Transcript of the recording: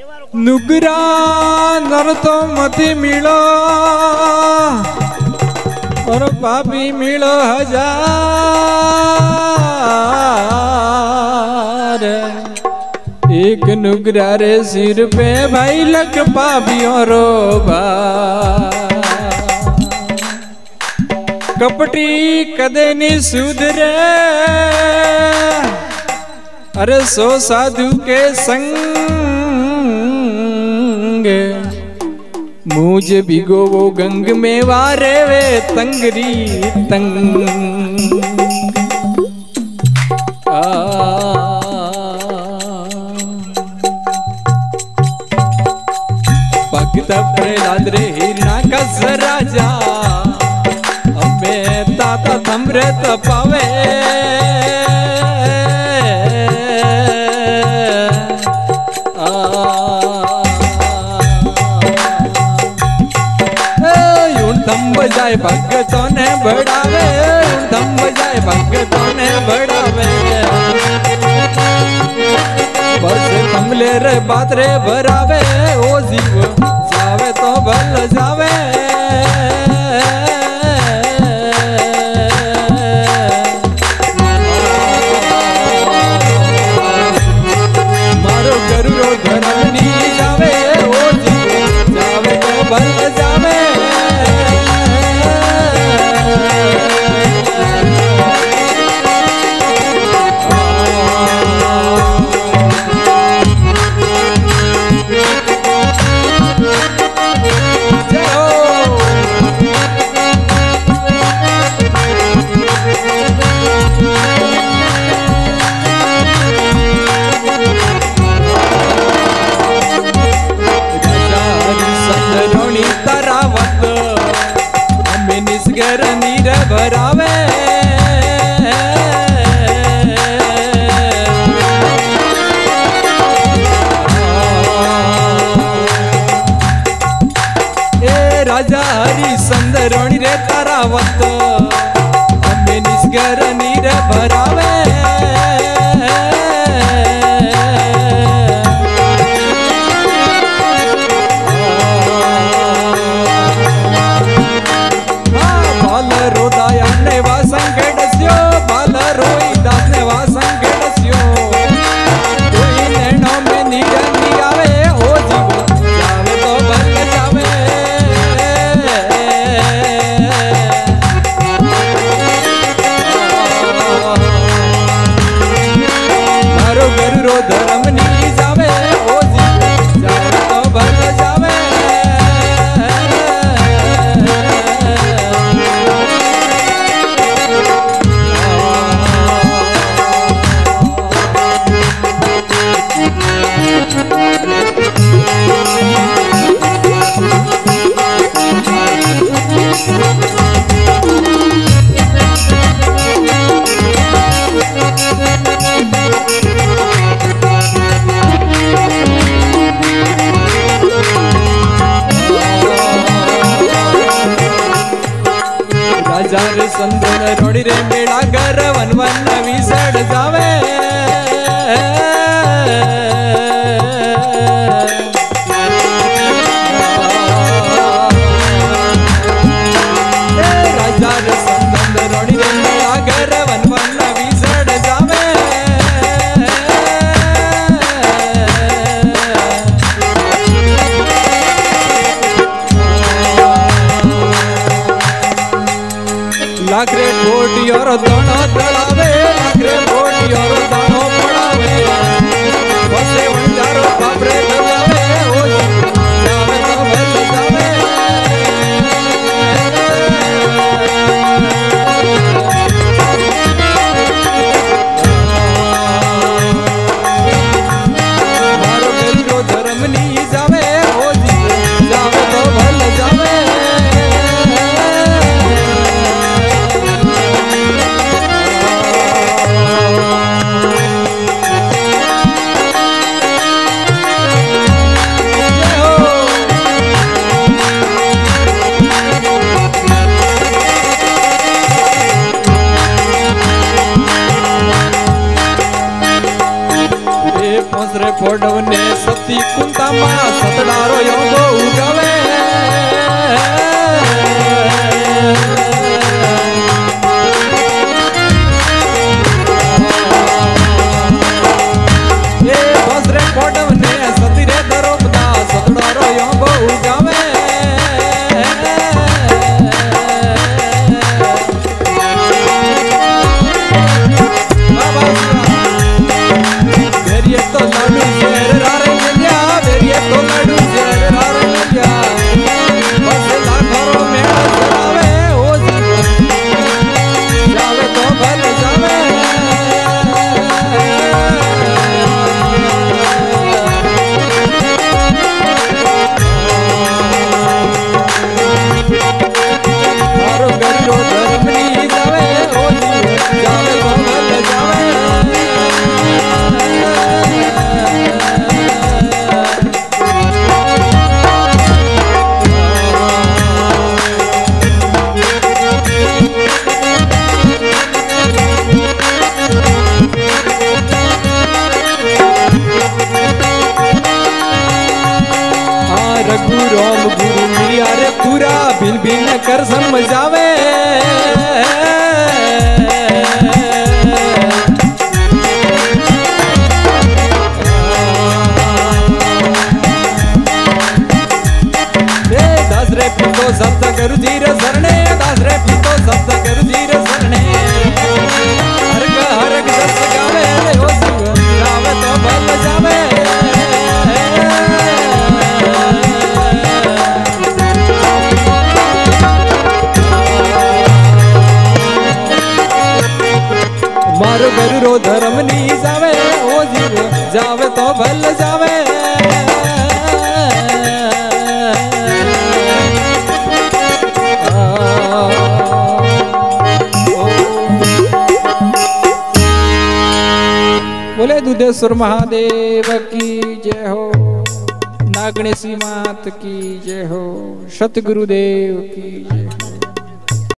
नुगरा नर तो मती मिलो। और पापी मिलो हज़ार। एक नुगरा रे सिर पे भाई लग पापियों रोबा कपटी कदे नी सुधरे। अरे सो साधु के संग मुझे भिगो वो गंग में वारे वे तंगरी तंग। आ। भक्त प्रहलाद रे हिरणा कस राजा अबे ताता थमरे तपावे। કમલે રે પાત્રે ભરાવે ઓ જીવ જાવે તો ભલ જાવે રાજા હરી સંદરોણી રે તરાવત અમે નિસ્ગર નીર ભરાવે கதிரே மேலாங்கரவன் வண்ணவி રો દણો દળાવે રાખરે બોડિયો રો गुरुजीर शरणे दासरे पीतो शब्द गुरुजीर शरणे हर तो बल मारो गुरु रो धर्म नी जावे ओ जीव जावे तो भल जावे। बोले दुधेश्वर महादेव की जय हो नागणेशी मात की जय हो, सतगुरुदेव की जय हो।